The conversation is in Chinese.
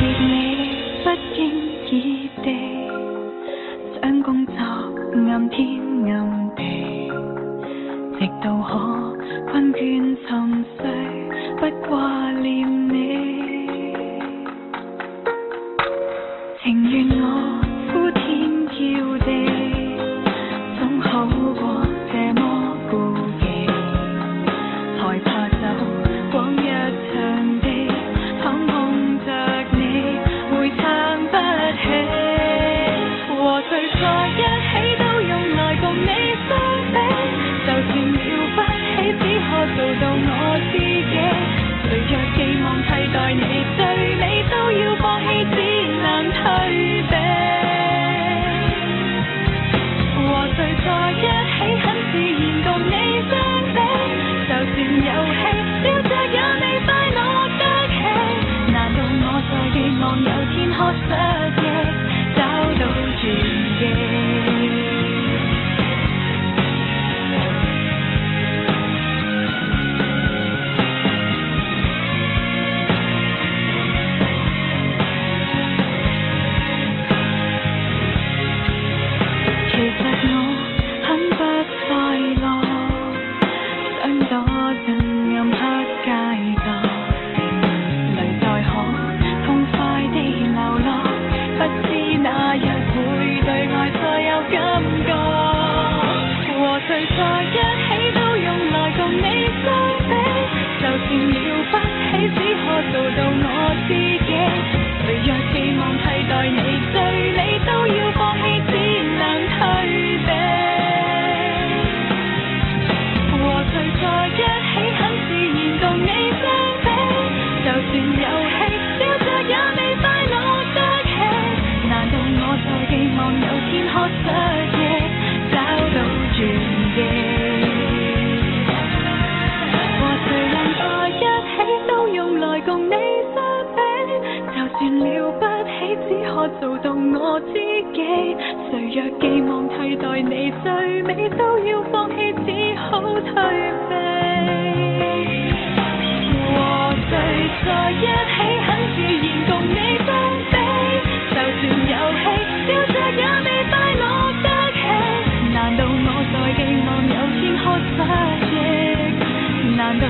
你不经意地想工作暗天暗地直到我困倦沉睡不挂念你。情愿我到我自己。谁若寄望替代你，最美都要放弃，只能退避。和谁在一起，很自然共你相比，就算有戏，笑着也未快乐得起。难道我在寄望有天可失，誰在一起都用来共你相比，就算了不起，只可做到我自己。谁若寄望替代你，最你都要放弃，只能退避。和谁在一起，很自然共你相比，就算有共你相比。就算了不起，只可做到我自己。誰若寄望替代你，最美都要放棄，只好退避。和誰在一起，很自然共你相比。就算有戲，笑着也未快樂得起。難道我在寄望有天可失憶？難道